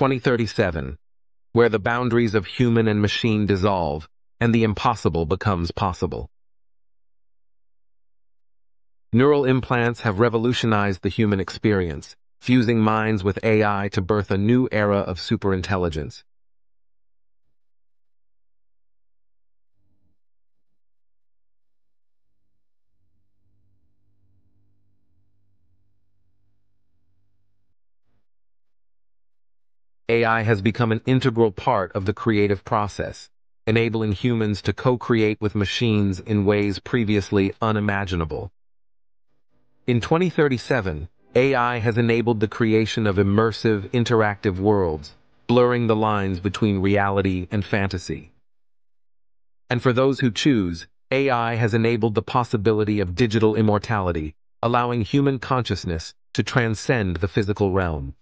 2037, where the boundaries of human and machine dissolve and the impossible becomes possible. Neural implants have revolutionized the human experience, fusing minds with AI to birth a new era of superintelligence. AI has become an integral part of the creative process, enabling humans to co-create with machines in ways previously unimaginable. In 2037, AI has enabled the creation of immersive, interactive worlds, blurring the lines between reality and fantasy. And for those who choose, AI has enabled the possibility of digital immortality, allowing human consciousness to transcend the physical realm.